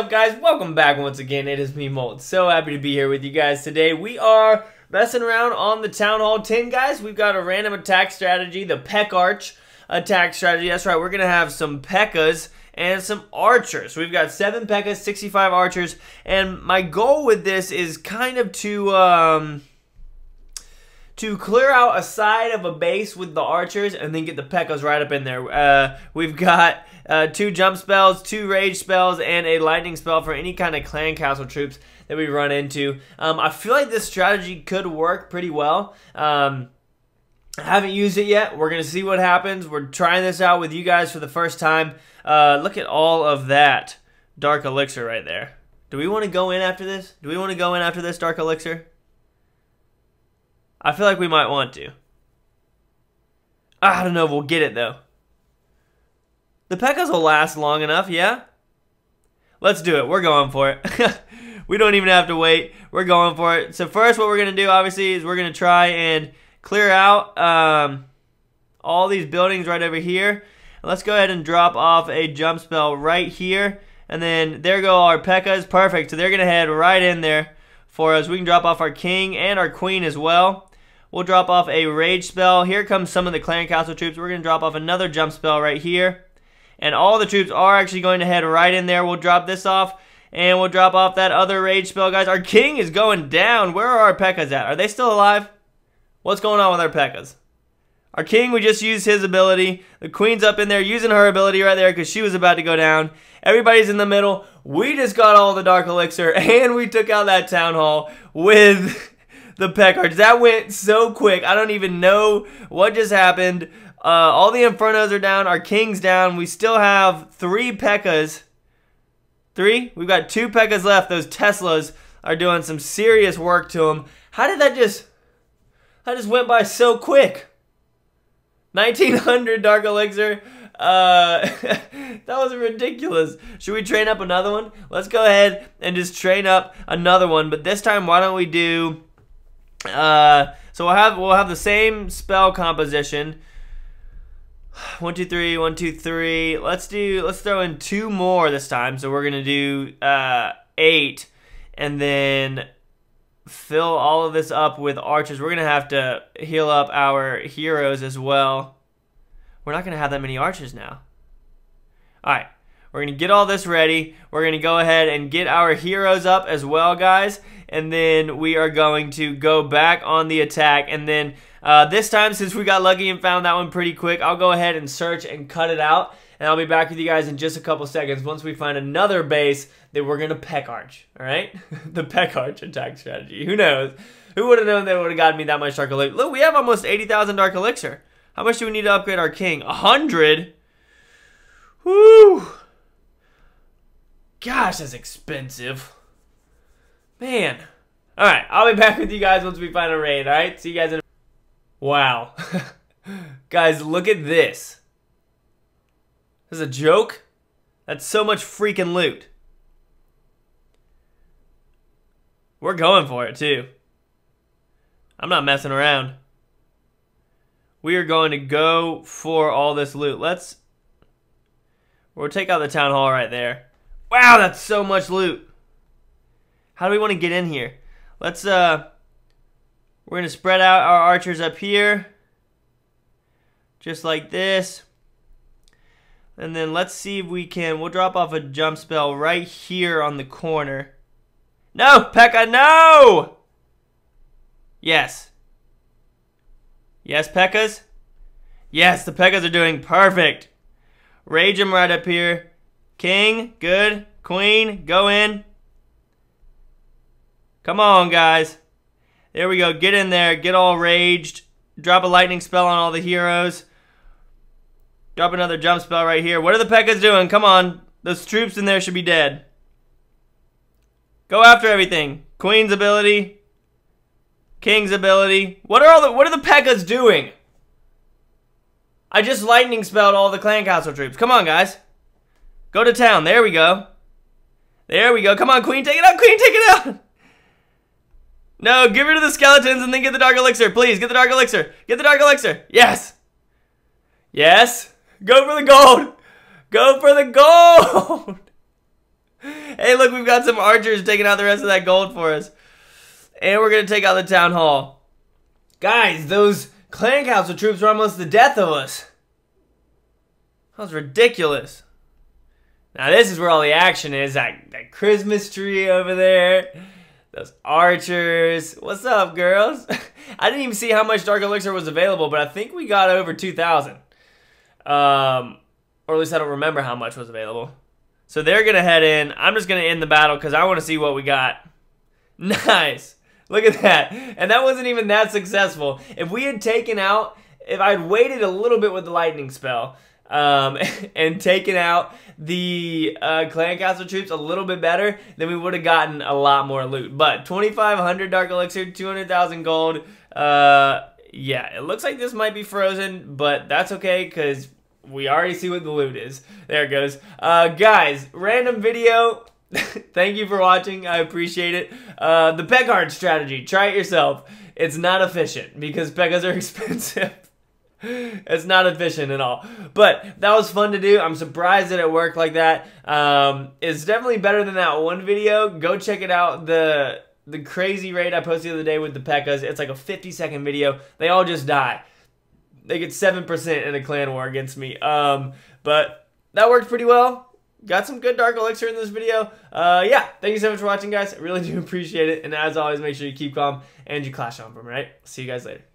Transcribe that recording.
up, guys? Welcome back once again. It is me, Molt. So happy to be here with you guys today. We are messing around on the Town Hall 10, guys. We've got a random attack strategy, the PekkArch attack strategy. That's right, we're going to have some P.E.K.K.A.s and some archers. We've got seven P.E.K.K.A.s, 65 archers, and my goal with this is kind of to... Um, to clear out a side of a base with the archers and then get the P.E.K.K.A.s right up in there. Uh, we've got uh, two jump spells, two rage spells, and a lightning spell for any kind of clan castle troops that we run into. Um, I feel like this strategy could work pretty well. Um, I haven't used it yet. We're going to see what happens. We're trying this out with you guys for the first time. Uh, look at all of that Dark Elixir right there. Do we want to go in after this? Do we want to go in after this Dark Elixir? I feel like we might want to. I don't know if we'll get it, though. The P.E.K.K.A.s will last long enough, yeah? Let's do it. We're going for it. we don't even have to wait. We're going for it. So first what we're going to do, obviously, is we're going to try and clear out um, all these buildings right over here. Let's go ahead and drop off a jump spell right here. And then there go our P.E.K.K.A.s. Perfect. So they're going to head right in there for us. We can drop off our king and our queen as well. We'll drop off a rage spell. Here comes some of the clan castle troops. We're going to drop off another jump spell right here. And all the troops are actually going to head right in there. We'll drop this off. And we'll drop off that other rage spell, guys. Our king is going down. Where are our P.E.K.K.A.s at? Are they still alive? What's going on with our P.E.K.K.A.s? Our king, we just used his ability. The queen's up in there using her ability right there because she was about to go down. Everybody's in the middle. We just got all the Dark Elixir and we took out that Town Hall with the P.E.K.K.A.s. That went so quick. I don't even know what just happened. Uh, all the Infernos are down. Our King's down. We still have three P.E.K.K.A.s. Three? We've got two P.E.K.K.A.s left. Those Teslas are doing some serious work to them. How did that just... That just went by so quick. 1900 Dark Elixir. Uh, that was ridiculous. Should we train up another one? Let's go ahead and just train up another one. But this time, why don't we do uh, so we'll have we'll have the same spell composition. One, two, three, one, two, three. Let's do let's throw in two more this time. So we're gonna do uh, eight, and then fill all of this up with archers. We're gonna have to heal up our heroes as well. We're not gonna have that many archers now. All right. We're going to get all this ready. We're going to go ahead and get our heroes up as well, guys. And then we are going to go back on the attack. And then uh, this time, since we got lucky and found that one pretty quick, I'll go ahead and search and cut it out. And I'll be back with you guys in just a couple seconds once we find another base that we're going to PekkArch. All right? the PekkArch attack strategy. Who knows? Who would have known that would have gotten me that much Dark Elixir? Look, we have almost 80,000 Dark Elixir. How much do we need to upgrade our king? 100? Whoo! Gosh, that's expensive. Man. Alright, I'll be back with you guys once we find a raid, alright? See you guys in a... Wow. guys, look at this. This is a joke? That's so much freaking loot. We're going for it, too. I'm not messing around. We are going to go for all this loot. Let's... We'll take out the town hall right there. Wow, that's so much loot. How do we want to get in here? Let's, uh, we're going to spread out our archers up here. Just like this. And then let's see if we can, we'll drop off a jump spell right here on the corner. No, P.E.K.K.A., no! Yes. Yes, P.E.K.K.A.s? Yes, the P.E.K.K.A.s are doing perfect. Rage them right up here. King, good. Queen, go in. Come on, guys. There we go. Get in there. Get all raged. Drop a lightning spell on all the heroes. Drop another jump spell right here. What are the P.E.K.K.A.s doing? Come on. Those troops in there should be dead. Go after everything. Queen's ability. King's ability. What are all the what are the P.E.K.K.A.s doing? I just lightning spelled all the clan castle troops. Come on, guys. Go to town. There we go. There we go. Come on, Queen. Take it out. Queen, take it out. No, give her to the skeletons and then get the Dark Elixir. Please, get the Dark Elixir. Get the Dark Elixir. Yes. Yes. Go for the gold. Go for the gold. hey, look, we've got some archers taking out the rest of that gold for us. And we're going to take out the town hall. Guys, those clan castle troops were almost the death of us. That was ridiculous. Now this is where all the action is. That, that Christmas tree over there. Those archers. What's up, girls? I didn't even see how much Dark Elixir was available, but I think we got over 2,000. Um, or at least I don't remember how much was available. So they're going to head in. I'm just going to end the battle because I want to see what we got. Nice. Look at that. And that wasn't even that successful. If we had taken out, if I'd waited a little bit with the lightning spell, um, and taken out the uh, clan castle troops a little bit better, then we would have gotten a lot more loot. But 2,500 dark elixir, 200,000 gold. Uh, yeah, it looks like this might be frozen, but that's okay because we already see what the loot is. There it goes. Uh, guys, random video. Thank you for watching. I appreciate it. Uh, the PekkArch strategy. Try it yourself. It's not efficient because Pekkas are expensive. it's not efficient at all. But that was fun to do. I'm surprised that it worked like that. Um, it's definitely better than that one video. Go check it out. The the crazy raid I posted the other day with the Pekkas. It's like a 50 second video. They all just die. They get 7% in a clan war against me. Um, but that worked pretty well. Got some good Dark Elixir in this video. Uh, yeah, thank you so much for watching, guys. I really do appreciate it. And as always, make sure you keep calm and you clash on them, right? See you guys later.